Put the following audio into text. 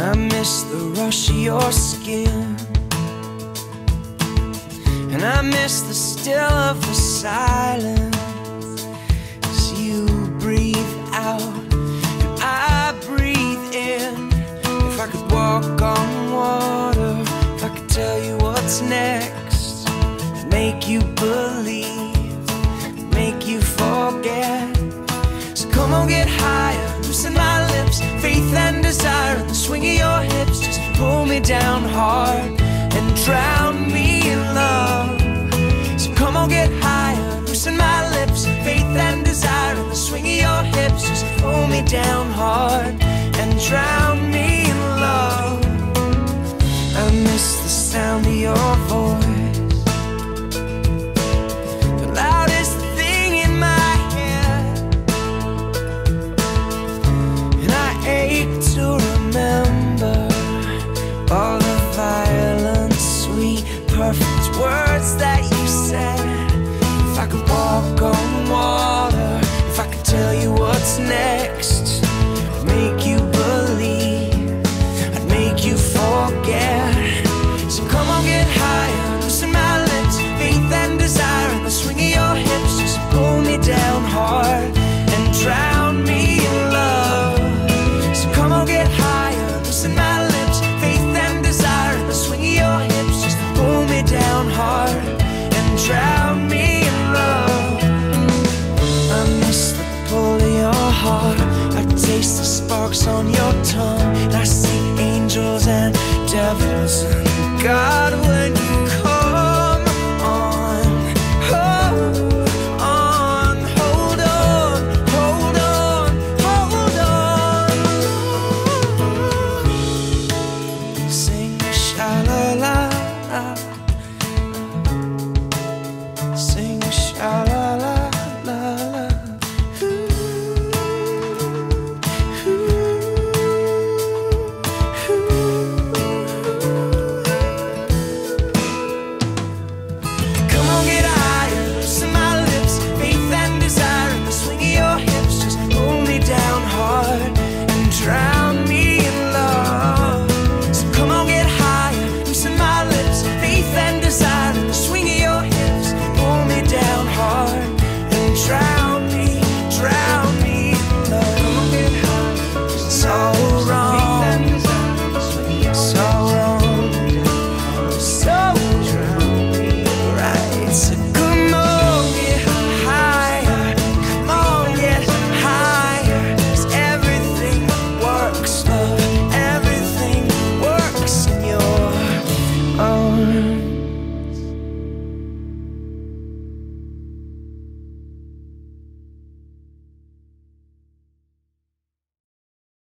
And I miss the rush of your skin. And I miss the still of the silence as you breathe out and I breathe in. If I could walk on water, if I could tell you what's next, make you believe, make you forget. So come on, get higher, loosen my swing of your hips just pull me down hard and drown me devils. And God when